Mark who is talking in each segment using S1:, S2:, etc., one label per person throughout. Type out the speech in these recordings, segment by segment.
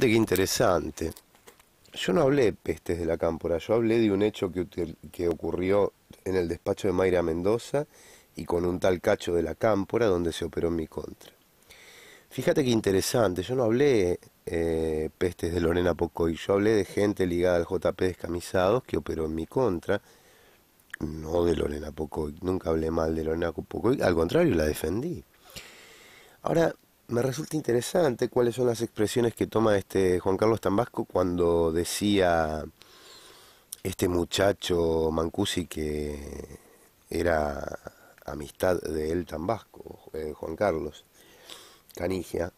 S1: De qué interesante. Yo no hablé pestes de la cámpora, yo hablé de un hecho que, que ocurrió en el despacho de Mayra Mendoza y con un tal cacho de la cámpora donde se operó en mi contra. Fíjate qué interesante, yo no hablé eh, pestes de Lorena Pocoy, yo hablé de gente ligada al JP Descamisados que operó en mi contra, no de Lorena Pocoy, nunca hablé mal de Lorena Pocoy, al contrario, la defendí. Ahora, me resulta interesante cuáles son las expresiones que toma este Juan Carlos Tambasco cuando decía este muchacho Mancusi que era amistad de él Tambasco, eh, Juan Carlos Canigia,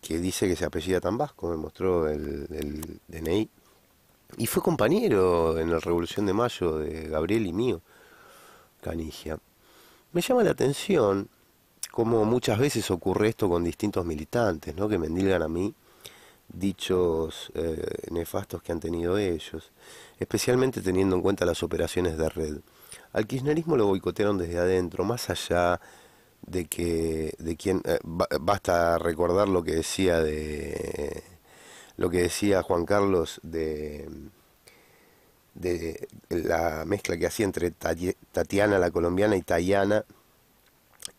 S1: que dice que se apellida Tambasco, me mostró el, el DNI, y fue compañero en la Revolución de Mayo de Gabriel y mío, Canigia. Me llama la atención como muchas veces ocurre esto con distintos militantes, ¿no? que me endilgan a mí dichos eh, nefastos que han tenido ellos, especialmente teniendo en cuenta las operaciones de red. Al kirchnerismo lo boicotearon desde adentro, más allá de que de quien eh, basta recordar lo que decía de lo que decía Juan Carlos de de la mezcla que hacía entre Tatiana la colombiana y Tayana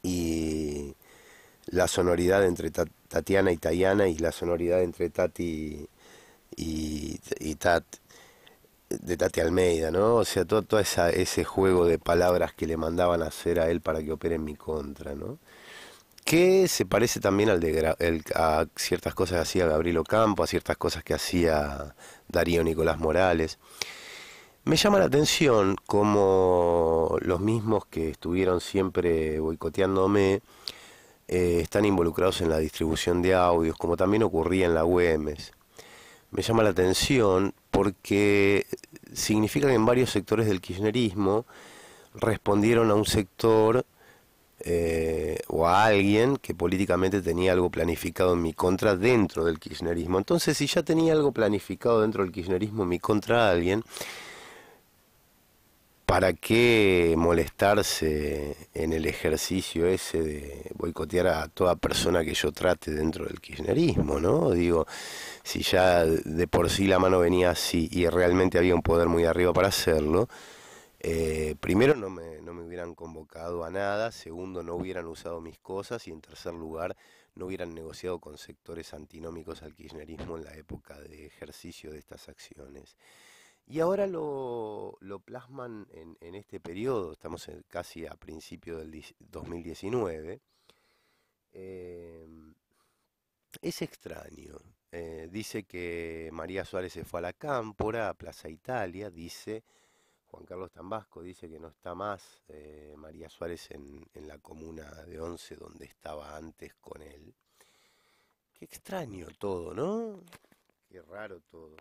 S1: y la sonoridad entre Tatiana y Tayana y la sonoridad entre Tati y, y Tat de Tati Almeida, ¿no? O sea, todo, todo esa, ese juego de palabras que le mandaban a hacer a él para que opere en mi contra, ¿no? Que se parece también al de el, a ciertas cosas que hacía Gabriel Ocampo, a ciertas cosas que hacía Darío Nicolás Morales. Me llama la atención como los mismos que estuvieron siempre boicoteándome eh, están involucrados en la distribución de audios, como también ocurría en la UEMS. Me llama la atención porque significa que en varios sectores del kirchnerismo respondieron a un sector eh, o a alguien que políticamente tenía algo planificado en mi contra dentro del kirchnerismo. Entonces, si ya tenía algo planificado dentro del kirchnerismo en mi contra a alguien, ¿para qué molestarse en el ejercicio ese de boicotear a toda persona que yo trate dentro del kirchnerismo, no? Digo, si ya de por sí la mano venía así y realmente había un poder muy arriba para hacerlo, eh, primero no me, no me hubieran convocado a nada, segundo no hubieran usado mis cosas y en tercer lugar no hubieran negociado con sectores antinómicos al kirchnerismo en la época de ejercicio de estas acciones. Y ahora lo, lo plasman en, en, este periodo, estamos casi a principio del 2019. Eh, es extraño. Eh, dice que María Suárez se fue a la Cámpora, a Plaza Italia, dice Juan Carlos Tambasco, dice que no está más eh, María Suárez en, en la comuna de Once donde estaba antes con él. Qué extraño todo, ¿no? Qué raro todo.